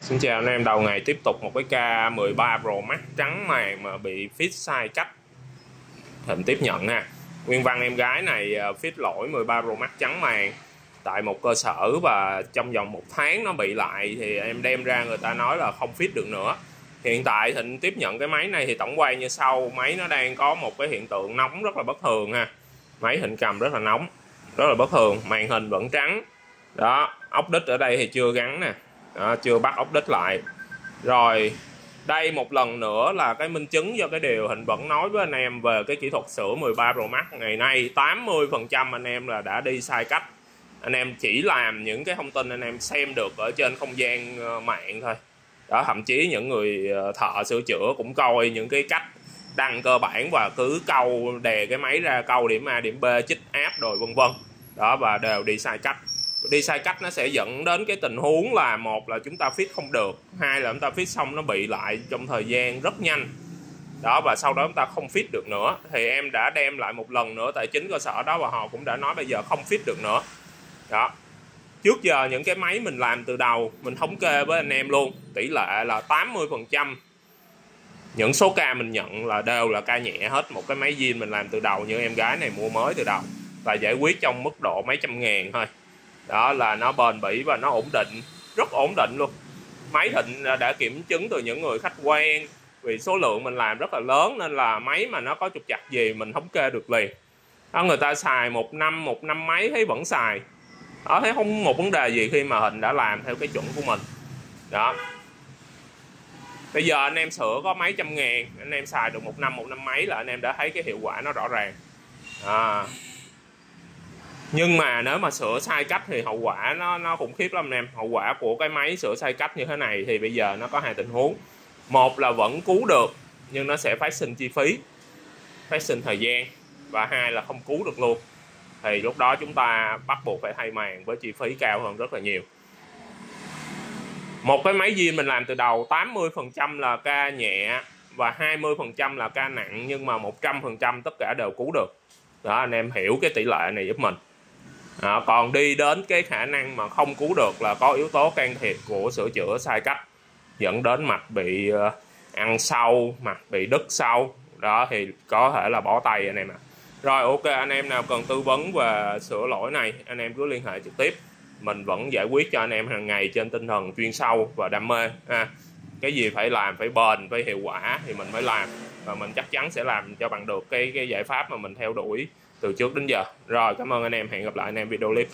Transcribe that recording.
Xin chào anh em, đầu ngày tiếp tục một cái K13 Pro Max trắng màn mà bị fit sai cách. Thịnh tiếp nhận nha Nguyên văn em gái này à, fit lỗi 13 Pro Max trắng màn tại một cơ sở và trong vòng một tháng nó bị lại thì em đem ra người ta nói là không fit được nữa. Hiện tại thịnh tiếp nhận cái máy này thì tổng quan như sau. Máy nó đang có một cái hiện tượng nóng rất là bất thường ha. Máy thịnh cầm rất là nóng rất là bất thường. Màn hình vẫn trắng. Đó ốc đít ở đây thì chưa gắn nè à, chưa bắt ốc đít lại. Rồi đây một lần nữa là cái minh chứng cho cái điều hình vẫn nói với anh em về cái kỹ thuật sửa 13 Pro Max ngày nay. 80% anh em là đã đi sai cách. Anh em chỉ làm những cái thông tin anh em xem được ở trên không gian ờ, mạng thôi. Đó thậm chí những người ờ, thợ sửa chữa cũng coi những cái cách đăng cơ bản và cứ câu đè cái máy ra câu điểm A điểm B chích áp rồi vân vân. Đó và đều đi sai cách đi sai cách nó sẽ dẫn đến cái tình huống là một là chúng ta fit không được, hai là chúng ta fit xong nó bị lại trong thời gian rất nhanh. Đó, và sau đó chúng ta không fit được nữa. Thì em đã đem lại một lần nữa tại chính cơ sở đó và họ cũng đã nói bây giờ không fit được nữa. Đó. Trước giờ những cái máy mình làm từ đầu, mình thống kê với anh em luôn, tỷ lệ là 80 phần trăm. Những số ca mình nhận là đều là ca nhẹ hết, một cái máy zin mình làm từ đầu như em gái này mua mới từ đầu. Và giải quyết trong mức độ mấy trăm ngàn thôi đó là nó bền bỉ và nó ổn định rất ổn định luôn. Máy thịnh đã kiểm chứng từ những người khách quen vì số lượng mình làm rất là lớn nên là máy mà nó có trục chặt gì mình thống kê được liền. Đó, người ta xài một năm một năm mấy thấy vẫn xài. Đó thấy không một vấn đề gì khi mà hình đã làm theo cái chuẩn của mình. Đó. Bây giờ anh em sửa có mấy trăm ngàn anh em xài được một năm một năm mấy là anh em đã thấy cái hiệu quả nó rõ ràng. À nhưng mà nếu mà sửa sai cách thì hậu quả nó nó khủng khiếp lắm anh em. Hậu quả của cái máy sửa sai cách như thế này thì bây giờ nó có hai tình huống. Một là vẫn cứu được, nhưng nó sẽ phát sinh chi phí, phát sinh thời gian, và hai là không cứu được luôn. Thì lúc đó chúng ta bắt buộc phải thay màn với chi phí cao hơn rất là nhiều. Một cái máy zin mình làm từ đầu 80% là ca nhẹ và 20% là ca nặng, nhưng mà 100% tất cả đều cứu được. Đó, anh em hiểu cái tỷ lệ này giúp mình à, còn đi đến cái khả năng mà không cứu được là có yếu tố can thiệp của sửa chữa sai cách dẫn đến mặt bị ờ, ăn sâu mặt bị đứt sâu đó thì có thể là bỏ tay anh em ạ à. Rồi ok anh em nào cần tư vấn về sửa lỗi này anh em cứ liên hệ trực tiếp mình vẫn giải quyết cho anh em hàng ngày trên tinh thần chuyên sâu và đam mê ha. cái gì phải làm phải bền phải hiệu quả thì mình mới làm và mình chắc chắn sẽ làm cho bằng được cái cái giải pháp mà mình theo đuổi từ trước đến giờ. Rồi, cảm ơn anh em. Hẹn gặp lại anh em video clip.